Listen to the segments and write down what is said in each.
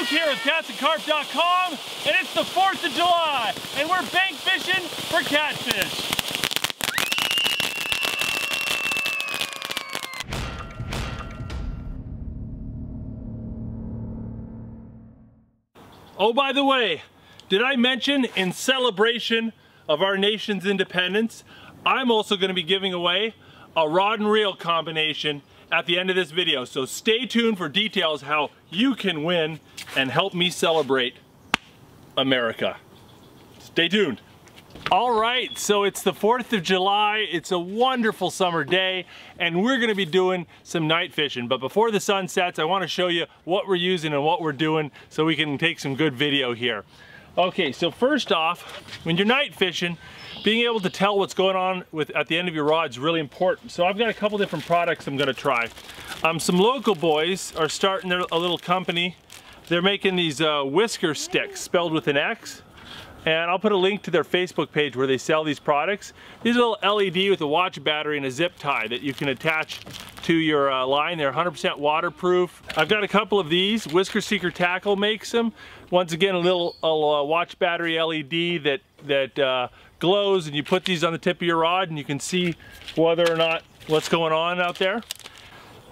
Luke here with CatsandCarp.com, and it's the 4th of July, and we're bank fishing for catfish. Oh, by the way, did I mention in celebration of our nation's independence, I'm also going to be giving away a rod and reel combination at the end of this video. So stay tuned for details how you can win and help me celebrate America. Stay tuned. All right, so it's the 4th of July. It's a wonderful summer day, and we're gonna be doing some night fishing. But before the sun sets, I wanna show you what we're using and what we're doing so we can take some good video here. Okay, so first off, when you're night fishing, being able to tell what's going on with at the end of your rod is really important. So I've got a couple different products I'm gonna try. Um, some local boys are starting their, a little company. They're making these uh, Whisker Stix spelled with an X. And I'll put a link to their Facebook page where they sell these products. These are little LED with a watch battery and a zip tie that you can attach to your uh, line. They're 100% waterproof. I've got a couple of these. Whisker Seeker Tackle makes them. Once again, a little, a, a watch battery LED that, that uh, glows and you put these on the tip of your rod and you can see whether or not what's going on out there.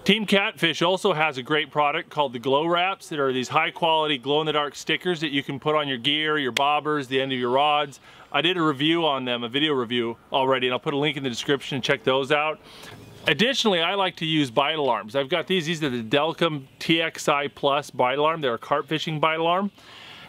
Team Catfish also has a great product called the Glow Wrapz that are these high quality glow in the dark stickers that you can put on your gear, your bobbers, the end of your rods. I did a review on them, a video review already, and I'll put a link in the description, and check those out. Additionally, I like to use bite alarms. I've got these, these are the Delkim TXI Plus bite alarm. They're a carp fishing bite alarm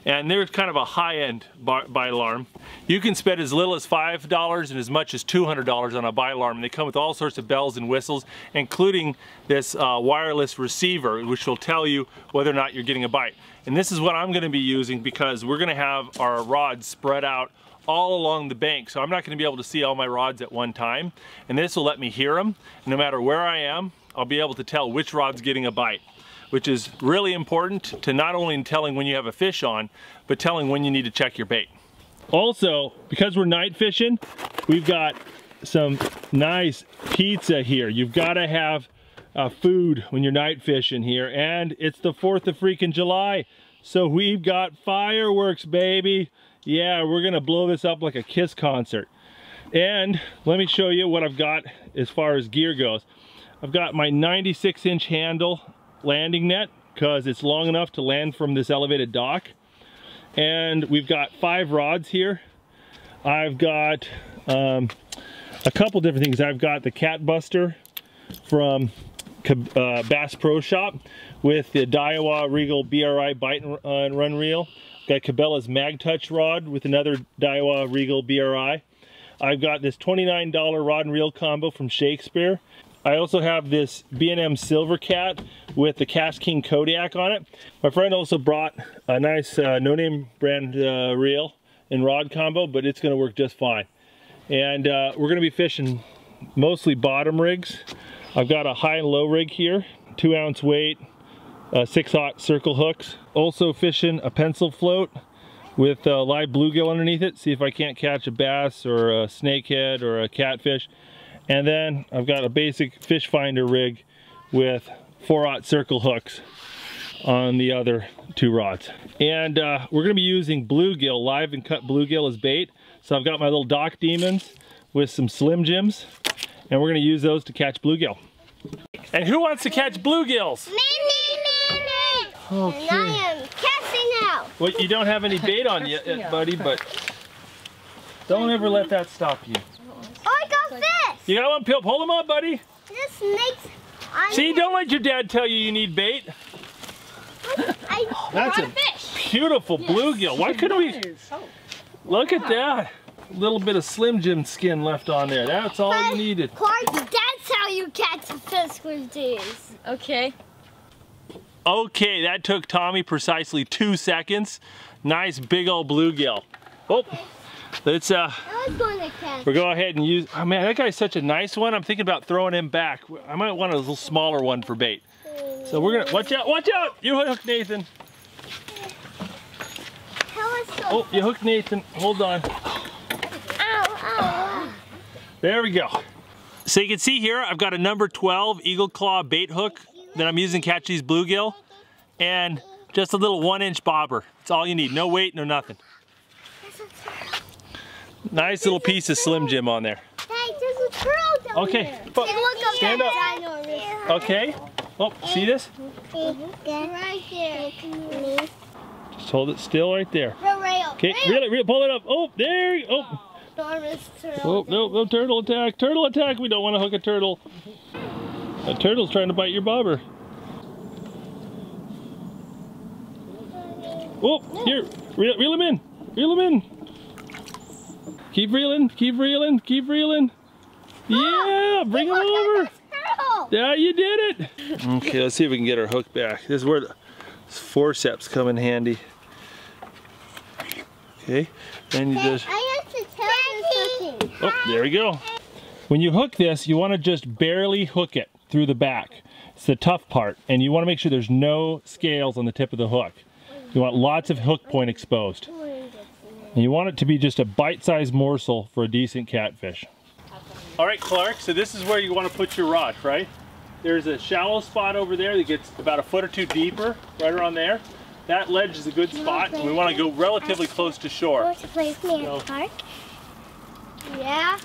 and they're kind of a high-end bite alarm. You can spend as little as $5 and as much as $200 on a bite alarm. And they come with all sorts of bells and whistles, including this uh, wireless receiver, which will tell you whether or not you're getting a bite. And this is what I'm gonna be using because we're gonna have our rods spread out all along the bank. So I'm not gonna be able to see all my rods at one time. And this will let me hear them. no matter where I am, I'll be able to tell which rod's getting a bite which is really important to not only telling when you have a fish on, but telling when you need to check your bait. Also, because we're night fishing, we've got some nice pizza here. You've got to have uh, food when you're night fishing here, and it's the 4th of freaking July, so we've got fireworks, baby. Yeah, we're gonna blow this up like a KISS concert. And let me show you what I've got as far as gear goes. I've got my 96 inch handle landing net because it's long enough to land from this elevated dock. And we've got five rods here. I've got um, a couple different things. I've got the Cat Buster from uh, Bass Pro Shop with the Daiwa Regal BRI bite and uh, run reel. Got Cabela's Mag Touch rod with another Daiwa Regal BRI. I've got this $29 rod and reel combo from Shakespeare. I also have this B&M Silver Cat with the KastKing Kodiak on it. My friend also brought a nice uh, no-name brand uh, reel and rod combo, but it's gonna work just fine. And uh, we're gonna be fishing mostly bottom rigs. I've got a high and low rig here, two ounce weight, uh, six aught circle hooks. Also fishing a pencil float with a live bluegill underneath it. See if I can't catch a bass or a snakehead or a catfish. And then I've got a basic fish finder rig with 4-aught circle hooks on the other two rods. And uh, we're gonna be using bluegill, live and cut bluegill as bait. So I've got my little dock demons with some Slim Jims, and we're gonna use those to catch bluegill. And who wants to catch bluegills? Me, me, me, me. Okay. And I am casting out. Well, you don't have any bait on yet, buddy, but don't ever let that stop you. You got one, Pip? Hold him up, buddy. This snake's on See, don't let your dad tell you you need bait. I oh, That's a, fish. beautiful yes. bluegill. Why couldn't we? Oh. Look at that. A little bit of Slim Jim skin left on there. That's all but, you needed. Clark, that's how you catch fish with these. Okay. Okay, that took Tommy precisely two seconds. Nice big old bluegill. Oh. Let's uh, we'll go ahead and use, oh man, that guy's such a nice one. I'm thinking about throwing him back. I might want a little smaller one for bait. So we're gonna, watch out, watch out! You hook Nathan. Oh, you hooked Nathan, hold on. There we go. So you can see here, I've got a number 12 Eagle Claw bait hook that I'm using to catch these bluegill. And Just a little one inch bobber. That's all you need. No weight, no nothing. Nice little piece of Slim Jim on there. Hey, there's a turtle down Okay, there. but- Hey, look up stand up. Okay. Oh, see this? Right there. Just hold it still right there. Okay, reel it, reel, pull it up. Oh, there you Oh, oh, no, no, turtle attack, turtle attack. We don't want to hook a turtle. A turtle's trying to bite your bobber. Oh, here, reel, reel him in, reel him in. Keep reeling, keep reeling, keep reeling. Yeah, bring him over. Yeah, you did it. Okay, let's see if we can get our hook back. This is where the forceps come in handy. Okay, then you just, I have to tell you something. oh, there we go. When you hook this, you want to just barely hook it through the back. It's the tough part, and you want to make sure there's no scales on the tip of the hook. You want lots of hook point exposed. And you want it to be just a bite-sized morsel for a decent catfish. All right, Clark, so this is where you want to put your rod, right? There's a shallow spot over there that gets about a foot or two deeper, right around there. That ledge is a good spot, and we want to go relatively close to shore. Want to play me No. in park? Yeah.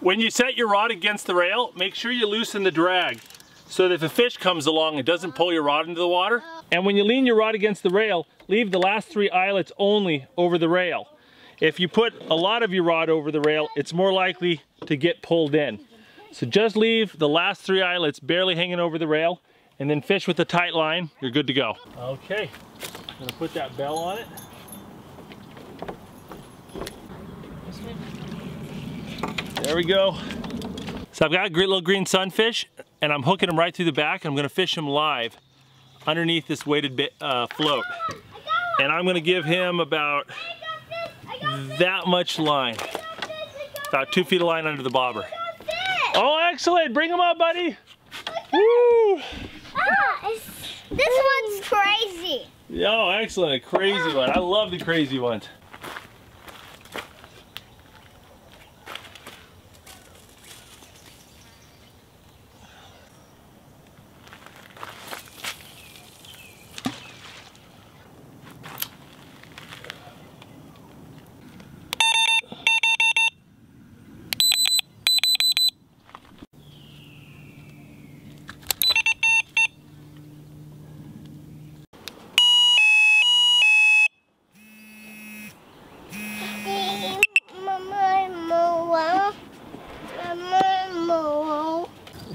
When you set your rod against the rail, make sure you loosen the drag so that if a fish comes along, it doesn't pull your rod into the water. And when you lean your rod against the rail, leave the last three eyelets only over the rail. If you put a lot of your rod over the rail, it's more likely to get pulled in. So just leave the last three eyelets barely hanging over the rail and then fish with a tight line, you're good to go. Okay, I'm gonna put that bell on it. There we go. So I've got a great little green sunfish and I'm hooking him right through the back. I'm gonna fish him live underneath this weighted bit, uh, float. And I'm gonna give him about that much line. About two feet of line under the bobber. Oh, excellent, bring him up, buddy. Woo! Ah, this one's crazy. Oh, excellent, a crazy one. I love the crazy ones.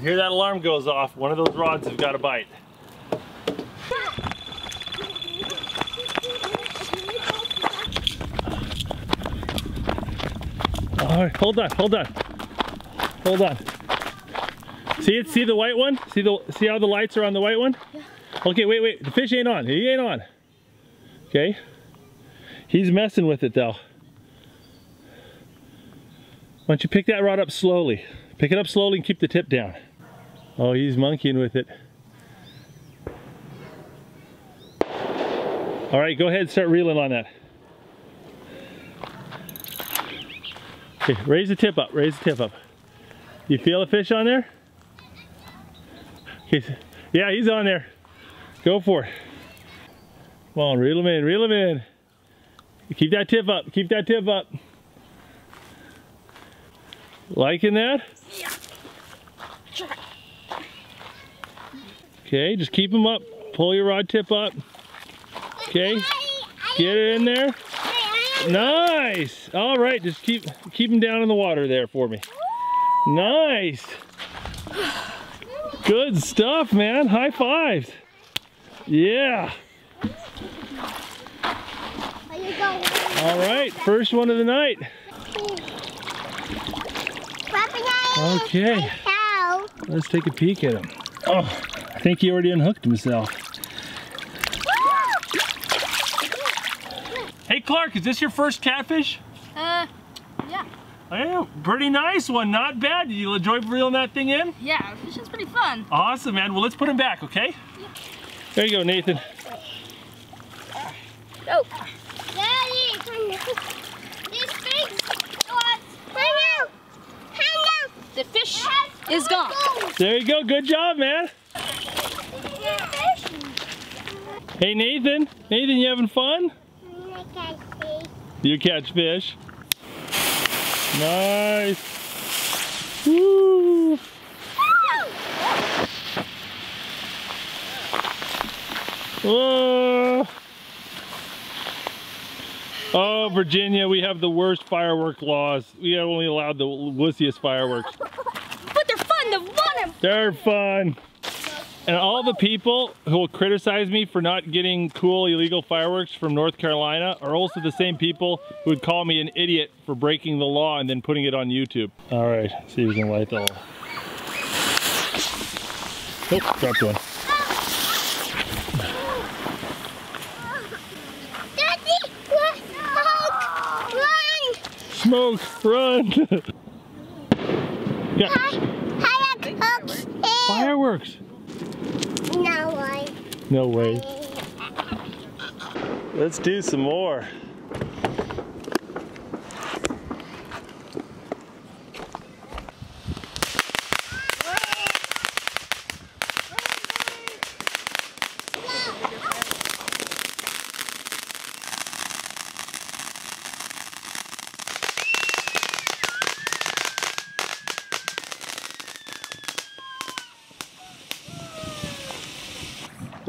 Hear that alarm goes off, one of those rods has got a bite. All right, hold on, hold on, hold on. See it? See the white one? See the see how the lights are on the white one? Yeah. Okay, wait, wait. The fish ain't on. He ain't on. Okay. He's messing with it though. Why don't you pick that rod up slowly? Pick it up slowly and keep the tip down. Oh, he's monkeying with it. All right, go ahead and start reeling on that. Okay, raise the tip up, raise the tip up. You feel a fish on there? Okay, yeah, he's on there. Go for it. Come on, reel him in, reel him in. Keep that tip up, keep that tip up. Liking that? Okay, just keep them up. Pull your rod tip up. Okay, get it in there. Nice. All right, just keep keep him down in the water there for me. Nice. Good stuff, man. High fives. Yeah. All right, first one of the night. Okay. Let's take a peek at him. Oh, I think he already unhooked himself. Hey Clark, is this your first catfish? Uh, yeah. Yeah, pretty nice one, not bad. Did you enjoy reeling that thing in? Yeah, fishing's pretty fun. Awesome, man. Well, let's put him back, okay? Yeah. There you go, Nathan. Oh. Daddy, these fish. Hang out. Hang out. The fish is gone. There you go. Good job, man. Hey Nathan, Nathan, you having fun? I catch fish. You catch fish. Nice. Woo. Whoa. Oh, Virginia, we have the worst firework laws. We are only allowed the wussiest fireworks. But they're fun. They're fun. They're fun. And all the people who will criticize me for not getting cool illegal fireworks from North Carolina are also the same people who would call me an idiot for breaking the law and then putting it on YouTube. All right, see if we can light the... Oh, dropped one. Daddy, run! Smoke, run! yeah, Run! fireworks. No way. No way. Let's do some more.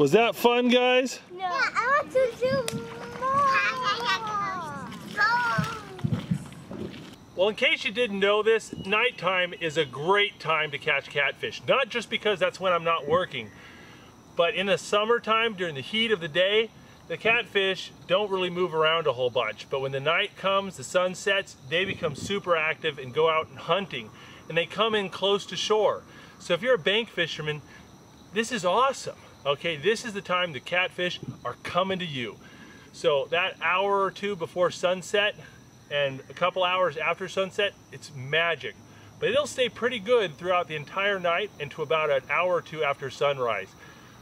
Was that fun, guys? No. Yeah, I want to do more. Well, in case you didn't know this, nighttime is a great time to catch catfish. Not just because that's when I'm not working, but in the summertime, during the heat of the day, the catfish don't really move around a whole bunch. But when the night comes, the sun sets, they become super active and go out and hunting. And they come in close to shore. So if you're a bank fisherman, this is awesome. Okay, this is the time the catfish are coming to you. So that hour or two before sunset and a couple hours after sunset, it's magic. But it'll stay pretty good throughout the entire night and to about an hour or two after sunrise.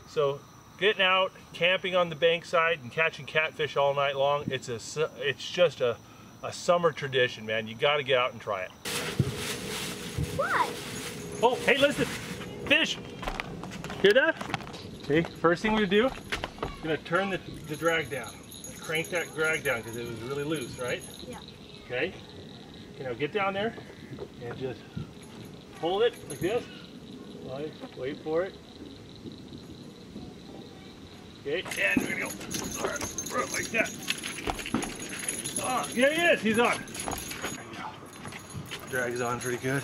So getting out, camping on the bankside and catching catfish all night long, it's a, it's just a, a summer tradition, man. You got to get out and try it. What? Oh, hey, listen, fish. Hear that? Okay, first thing we do, we're gonna turn the, the drag down. Crank that drag down because it was really loose, right? Yeah. Okay. You know, get down there and just hold it like this. Wait, wait for it. Okay, and we're gonna go. All right, like that. Ah, yeah, he is. He's on. There you. Drag's on pretty good.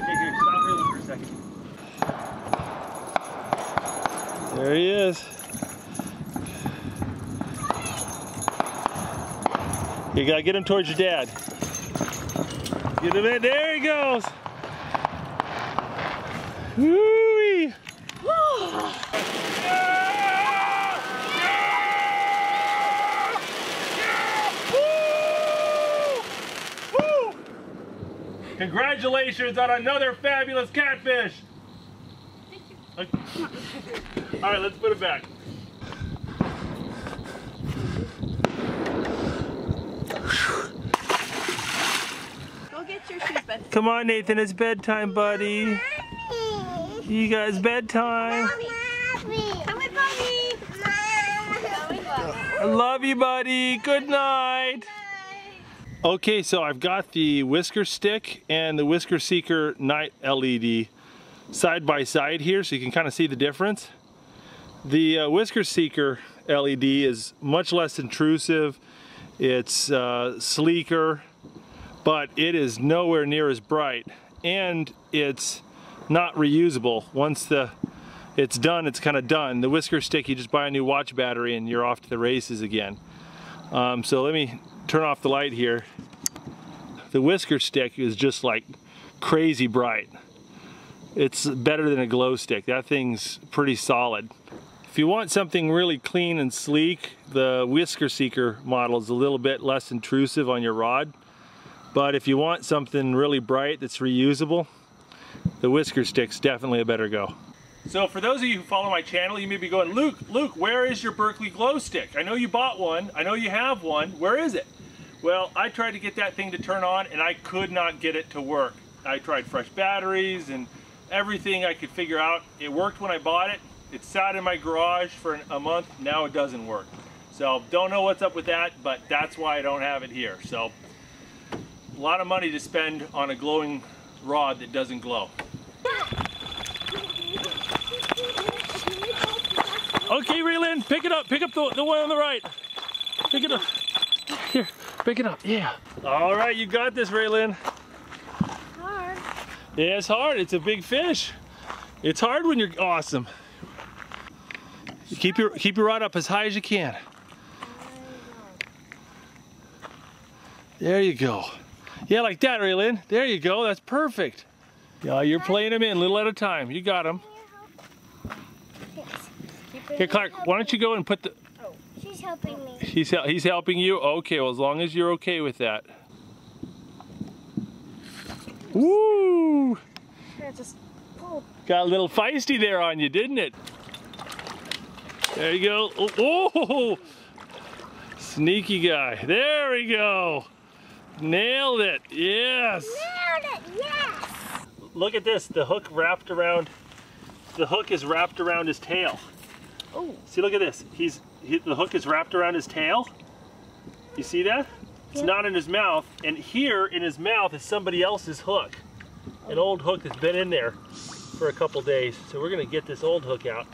Okay, here, stop reeling for a second. There he is. You gotta get him towards your dad. Get him in. There he goes. Woo-wee. Congratulations on another fabulous catfish. All right, let's put it back. Your shoes, bud. Come on, Nathan, it's bedtime, buddy. You guys, bedtime. Come with mommy. I love you, buddy. Good night. Okay, so I've got the Whisker Stick and the Whisker Seeker Night LED side by side here so you can kind of see the difference. The uh, Whisker Seeker LED is much less intrusive, it's uh, sleeker, but it is nowhere near as bright and it's not reusable. Once the it's done, it's kind of done. The Whisker Stick, you just buy a new watch battery and you're off to the races again. Um, so let me turn off the light here. The Whisker Stick is just like crazy bright. It's better than a glow stick. That thing's pretty solid. If you want something really clean and sleek, the Whisker Seeker model is a little bit less intrusive on your rod. But if you want something really bright that's reusable, the Whisker Stick's definitely a better go. So for those of you who follow my channel, you may be going, Luke, Luke, where is your Berkley glow stick? I know you bought one. I know you have one. Where is it? Well, I tried to get that thing to turn on and I could not get it to work. I tried fresh batteries and everything I could figure out. It worked when I bought it. It sat in my garage for a month. Now it doesn't work. So don't know what's up with that, but that's why I don't have it here. So a lot of money to spend on a glowing rod that doesn't glow. Okay, Raylan, pick it up. Pick up the, the one on the right. Pick it up. Here, pick it up. Yeah. All right, you got this, Raylan. Hard. Yeah, it's hard. It's a big fish. It's hard when you're awesome. Keep your keep your rod up as high as you can. There you go. Yeah, like that, Raylan. There you go. That's perfect. Yeah, you're playing them in little at a time. You got them. Here, Clark, why don't you go and put the... Oh, she's helping me. He's, hel- he's helping you? Okay, well, as long as you're okay with that. Woo! Here, just pull. Got a little feisty there on you, didn't it? There you go. Oh, oh! oh, oh. Sneaky guy. There we go. Nailed it. Yes. Nailed it, yes. Look at this. The hook wrapped around. The hook is wrapped around his tail. Oh. See, look at this. He's he, the hook is wrapped around his tail. You see that? It's Yep. not in his mouth. And here in his mouth is somebody else's hook. An old hook that's been in there for a couple days. So we're gonna get this old hook out.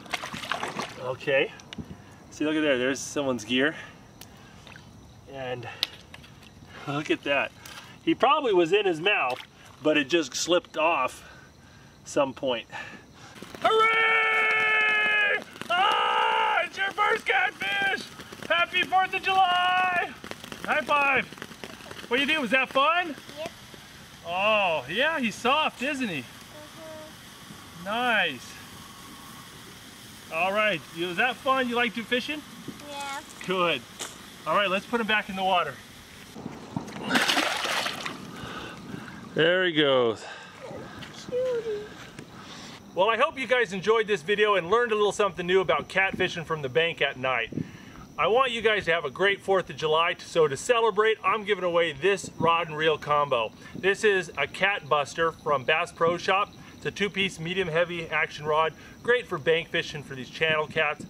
Okay. See, look at there. There's someone's gear. And look at that. He probably was in his mouth, but it just slipped off some point. Hooray! Ah, it's your first catfish! Happy 4th of July! High five! What do you do? Was that fun? Yep. Oh, yeah, he's soft, isn't he? Nice. All right, was that fun? You like to fishing? Yeah. Good. All right, let's put him back in the water. There he goes. Well, I hope you guys enjoyed this video and learned a little something new about catfishing from the bank at night. I want you guys to have a great 4th of July, so to celebrate, I'm giving away this rod and reel combo. This is a Cat Buster from Bass Pro Shop. It's a two-piece medium heavy action rod, great for bank fishing for these channel cats.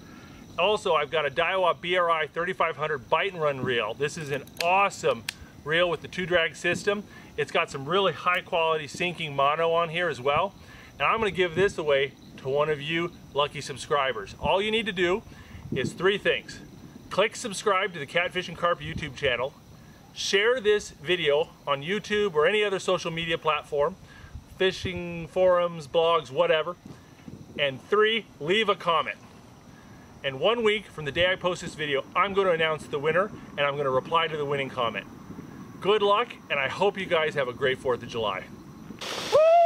Also, I've got a Daiwa BRI 3500 bite and run reel. This is an awesome reel with the two drag system. It's got some really high quality sinking mono on here as well. And I'm gonna give this away to one of you lucky subscribers. All you need to do is three things. Click subscribe to the Catfish and Carp YouTube channel. Share this video on YouTube or any other social media platform, fishing forums, blogs, whatever. And three, leave a comment. And one week from the day I post this video, I'm going to announce the winner and I'm going to reply to the winning comment good luck, and I hope you guys have a great 4th of July. Woo!